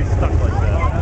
be stuck like that.